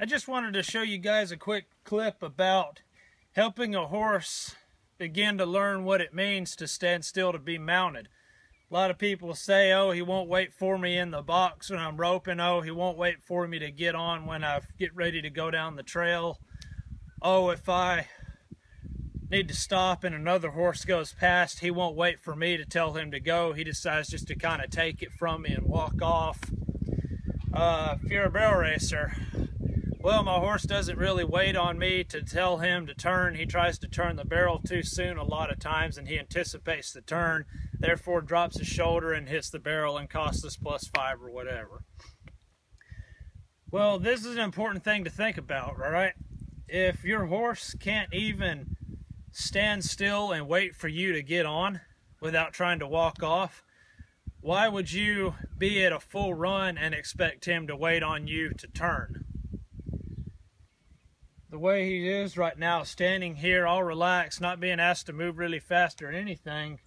I just wanted to show you guys a quick clip about helping a horse begin to learn what it means to stand still to be mounted. A lot of people say, oh, he won't wait for me in the box when I'm roping. Oh, he won't wait for me to get on when I get ready to go down the trail. Oh, if I need to stop and another horse goes past, he won't wait for me to tell him to go. He decides just to kind of take it from me and walk off. Uh, if you're a barrel racer, well, my horse doesn't really wait on me to tell him to turn. He tries to turn the barrel too soon a lot of times and he anticipates the turn, therefore drops his shoulder and hits the barrel and costs us plus five or whatever. Well, this is an important thing to think about, right? If your horse can't even stand still and wait for you to get on without trying to walk off, why would you be at a full run and expect him to wait on you to turn? The way he is right now, standing here all relaxed, not being asked to move really fast or anything,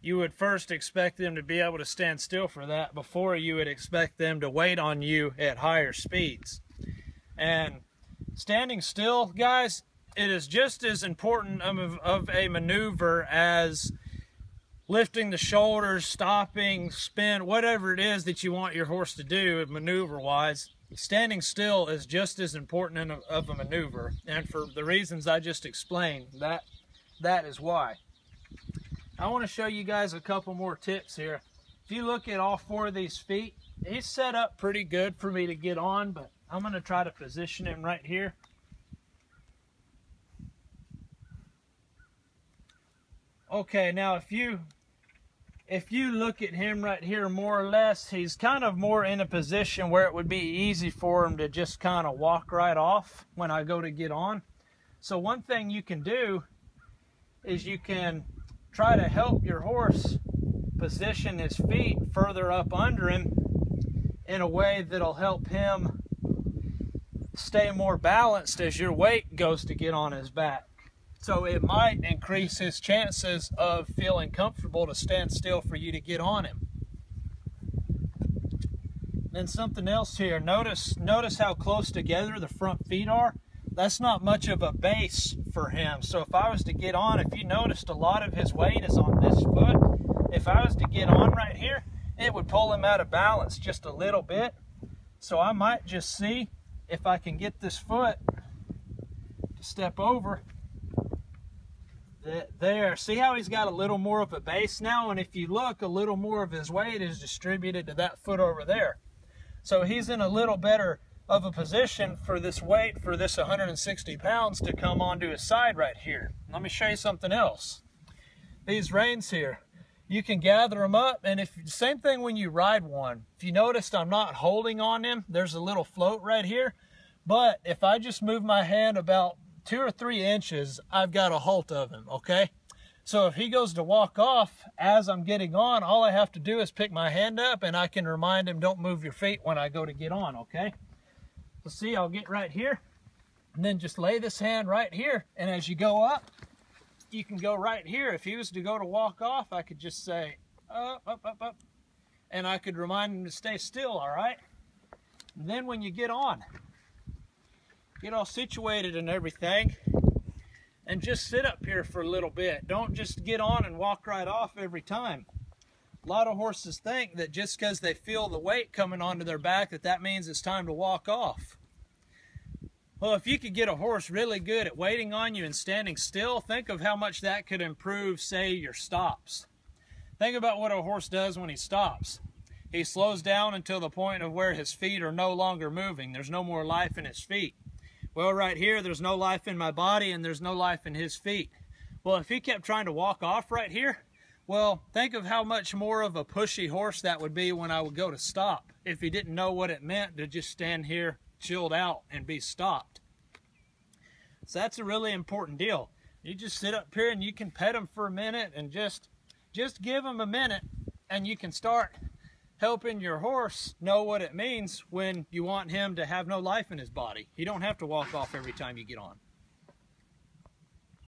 you would first expect them to be able to stand still for that before you would expect them to wait on you at higher speeds. And standing still, guys, it is just as important of, of a maneuver as lifting the shoulders, stopping, spin, whatever it is that you want your horse to do maneuver-wise standing still is just as important of a maneuver and for the reasons I just explained that that is why. I want to show you guys a couple more tips here. If you look at all four of these feet he's set up pretty good for me to get on but I'm going to try to position him right here. Okay now if you if you look at him right here more or less, he's kind of more in a position where it would be easy for him to just kind of walk right off when I go to get on. So one thing you can do is you can try to help your horse position his feet further up under him in a way that'll help him stay more balanced as your weight goes to get on his back. So it might increase his chances of feeling comfortable to stand still for you to get on him. Then something else here. Notice, notice how close together the front feet are. That's not much of a base for him. So if I was to get on, if you noticed a lot of his weight is on this foot, if I was to get on right here, it would pull him out of balance just a little bit. So I might just see if I can get this foot to step over there. See how he's got a little more of a base now? And if you look, a little more of his weight is distributed to that foot over there. So he's in a little better of a position for this weight, for this 160 pounds to come onto his side right here. Let me show you something else. These reins here, you can gather them up and if same thing when you ride one. If you noticed I'm not holding on him, there's a little float right here. But if I just move my hand about two or three inches, I've got a halt of him, okay? So if he goes to walk off as I'm getting on, all I have to do is pick my hand up and I can remind him, don't move your feet when I go to get on, okay? So see, I'll get right here and then just lay this hand right here. And as you go up, you can go right here. If he was to go to walk off, I could just say, up, up, up, up. And I could remind him to stay still, all right? And then when you get on, get all situated and everything and just sit up here for a little bit. Don't just get on and walk right off every time. A lot of horses think that just because they feel the weight coming onto their back that that means it's time to walk off. Well, if you could get a horse really good at waiting on you and standing still, think of how much that could improve, say, your stops. Think about what a horse does when he stops. He slows down until the point of where his feet are no longer moving. There's no more life in his feet. Well, right here, there's no life in my body and there's no life in his feet. Well, if he kept trying to walk off right here, well, think of how much more of a pushy horse that would be when I would go to stop if he didn't know what it meant to just stand here chilled out and be stopped. So that's a really important deal. You just sit up here and you can pet him for a minute and just just give him a minute and you can start helping your horse know what it means when you want him to have no life in his body. You don't have to walk off every time you get on.